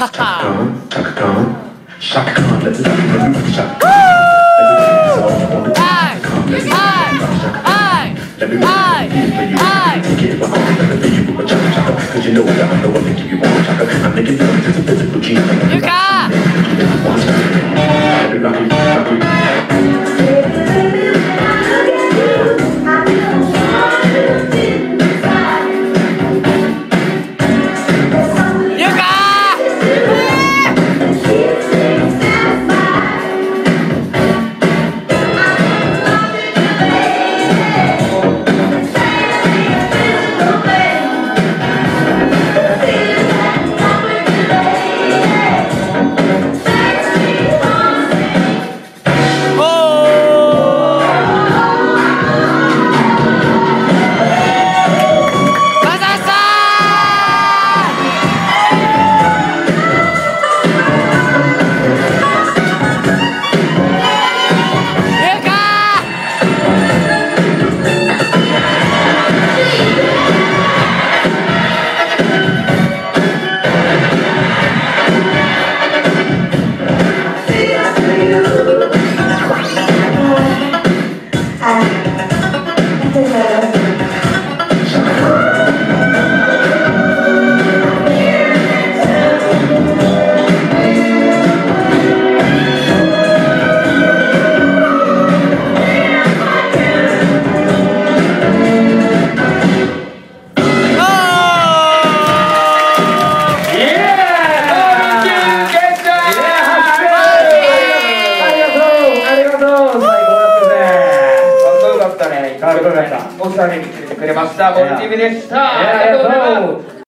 Chaka Khan, Chaka Khan, Chaka Khan, let's stop the roof, Chaka Khan. Aye, aye, aye, aye. Cause you know that I know I can give you more chaka I'm making love to the physical gene You got ございました？お世話に来てくれました。ボルティブでした。ありがとうございます。